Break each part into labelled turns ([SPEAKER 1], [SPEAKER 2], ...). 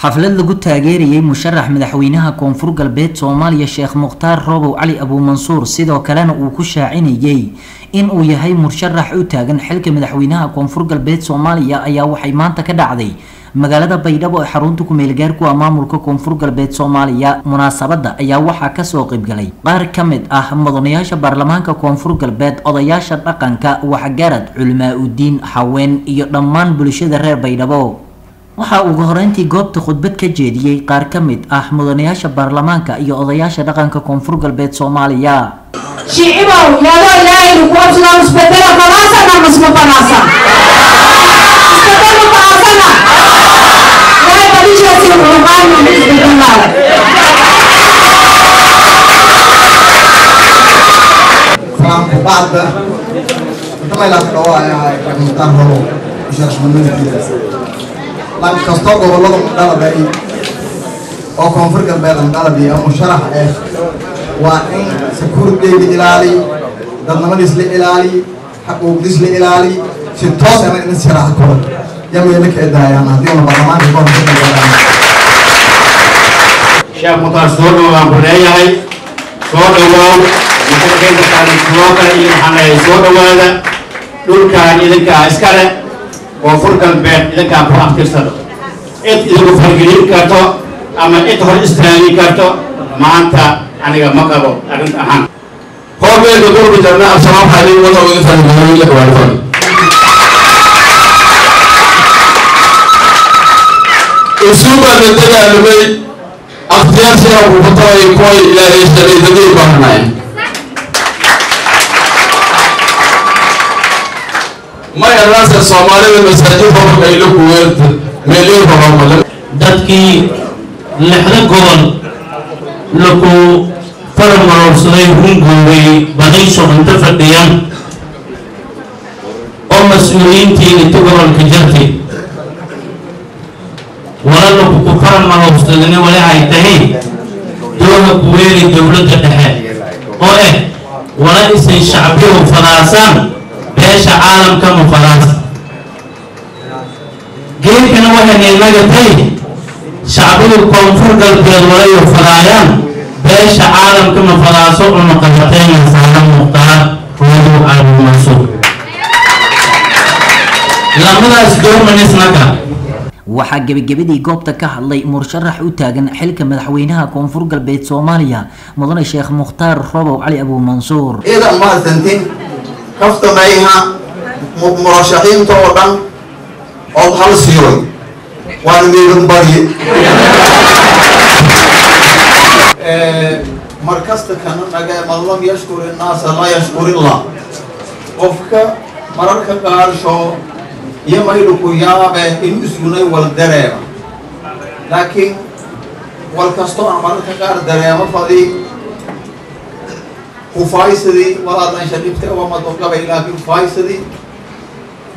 [SPEAKER 1] xaflad lagu taageerayay musharax madaxweynaha koonfur galbeed soomaaliya sheekh mukhtaar roobow cali abuumansuur sidoo kalena uu ku shaacinayay in uu yahay musharax u taagan xilka madaxweynaha koonfur galbeed soomaaliya ayaa waxay maanta ka dhacday magaalada baydhabo ee xarunta ku-meelgaarku ah maamulka koonfur galbeed soomaaliya. Munaasabada ayaa waxaa ka soo qaybgalay qaar ka mid ah mudanayaasha baarlamaanka koonfur galbeed odayaasha dhaqanka waxgarad culimaa udiin haween iyo dhammaan bulshada reer baydhabo waxaa ugu horeyntii goobta khudbad ka jeediyey qaar ka mid ah mudanayaasha baarlamaanka iyo odayaasha dhaqanka koonfur galbeed soomaaliya
[SPEAKER 2] isbedelu falaasana ilaahay badishaasi uqaana isbedelaada
[SPEAKER 3] salaamka bacda intamaylaas dhawaaya mutaan rabo musharaxnimadkiisa lan kastoo gobollada mudhalabay oo koonfur galbeed mudhalabi oo musharax ah waa in sakuurdeeda ilaali dadnimadiis la ilaali xaquuqdiis la ilaali si toos ana in siraxa koro yameela ka edaayaan haddii una baarlamaanka koonfur
[SPEAKER 4] sheekh mukhtaar soo dhow aan ku leeyahay. Soo musharaxiinta kale sidoo kale iyo maxaan leeyahay soo dhowaada dhulkan idinkaa iska leh koonfur galbeed idinkaa ku aftirsado cid idinku fargelin karto ama cid hor istaagi karto maanta aniga ma qabo arrin ahaan.
[SPEAKER 5] Hoogeeda gurbi jarna absamaam xalin wada uga waarfan isuba la dagaalamay akhtiyaarsiga kubatay kuway ilaahay shaqaydadii baahnay may arnaasa soomaalida masaajid hobanka ilo kuweerta meelyo horomale
[SPEAKER 6] dadkii lixda gobol laku faramaroorsaday hungoobay badayso inta fadhiyaan oo mas'uuliyiintii inta gobolka jartay wala laku ku faramaroorsadani wali ay tahay dooha kuweeri dowladda dhexe oo eh wala isay shacbiyuhu fadaasaan beesha caalamka ma fadaasa geedkana waxayna inaga tahay shacbigu koonfur galbeed walayo fadaayaan beesha caalamka ma fadaaso una qabatayna saaran muqtaar roodow aabumansuur lamadaas doomanisnaka
[SPEAKER 1] waxaa gebagabadii goobta ka hadlay musharax u taagan xilka madaxweynaha koonfur galbeed soomaaliya mudane sheekh mukhtaar roobow cali abuumansuur
[SPEAKER 3] iidan mahadsantin kaftamayha murashaxiinta oo dhan ood hal siiway waana meegan barye mar kasta kana naga man lam yashkur innaasa laa yashkur illah qofka mararka qaarsho iyo maydu ku yaabe inuu isgunay wal dareema. Laakiin wal kastoo aan mararka qaar dareemo fadi kufaysadii walaadan shadhibta wamadogabay laakiin kufaysadii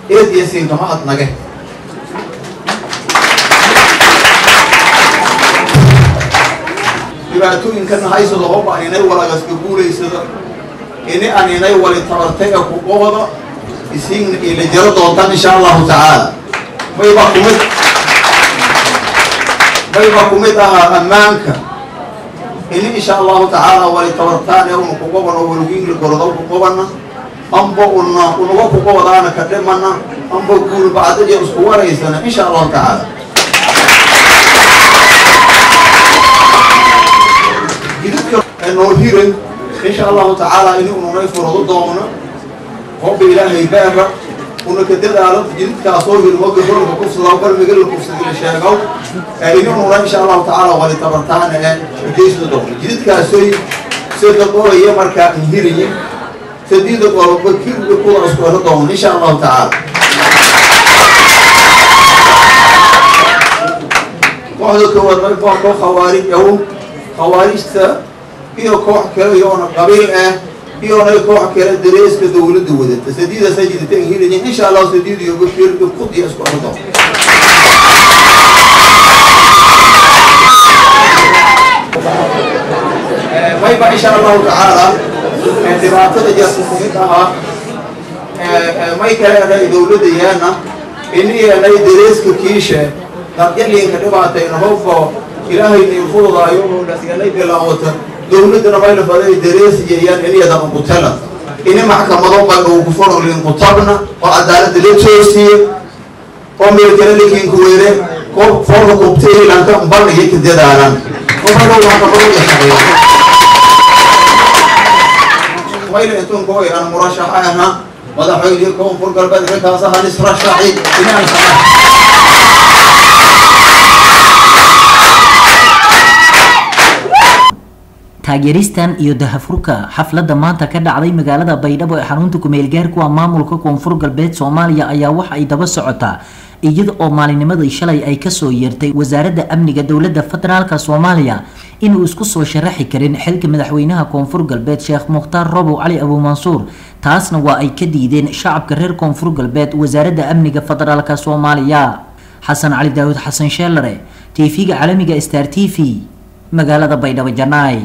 [SPEAKER 3] eed iyo siinkama adnage dhibaatooyinkana haysado hoba inay walagaska guulaysada ini an inay wali tabartay ee ku qobada isiin ila jaro doontaan insha allahu tacaala mayba kumid mayba kumid ahaa ammaanka ini insha allahu tacaala wali tabartaan ee una ku qoban oo walwiinla gorodo ku qobana amba una unaga ku qobadaana ka dhimana amba guul bacdaja isku waraysana insha allahu tacaala noo hiran insha allahu tacaala ini ununay furado doono hobba ilaahay beera una ka dadaalo jidadkaasoo hirmo gabolka kufsada balmigala kufsadila sheegow ini ununa insha allahu tacaala wali tabartaana ee ujeysda doono jidadkaasoy sida qoraya markaa hirayin sadiida qoloba kirga kuda isku hero doono insha allahu tacaala kooxda may waa koox khawaarij aw khawaarijta iyo koox kale iyoona qabiil ah iyona koox kale dareeska dawladda wadata sadiidaasa jidata hirayin insha allahu sadiid iyo kirga kudiya isku hero doono mayba insha allahu tacaala dhibaatada jarta kumid ahaa may kale anay dawladda yeena ini anay dareeska kiishe dadyalinka dhibaatayna hobbo ilaahayna infududaayo dhasiyanay bilaawata dowladdana mayla faday dareesiyayaan iniyada qutala ini maxkamado qaldhow kufonolin qutabna oo cadaaladda la toosiye oo meelkalalikinka weyne foolka qubtailanka mbalniga kadadaanan qofadhow maxkamado la shaqeeyo mayla intunka way aan murashaxa ahaa madaxweynihii koonfur galbeed israshaxi inaan
[SPEAKER 1] taageeristan iyo dahafurka xafladda maanta ka dhacday magaalada baydhabo ee xarunta kumeelgaarku ah maamulka koonfur galbeed soomaaliya ayaa waxa ay daba socotaa iyada oo maalinimadii shalay ay ka soo yeertay wasaaradda amniga dowladda federaalka soomaaliya inuu isku soo sharaxi karin xilka madaxweynaha koonfur galbeed sheekh mukhtaar robow cali abuumansuur taasna waa ay ka diideen shacabka reer koonfur galbeed wasaaradda amniga federaalka soomaaliya. Xasan cali daawud xasan sheelare tv-ga caalamiga star t v magaalada baydhabo janaay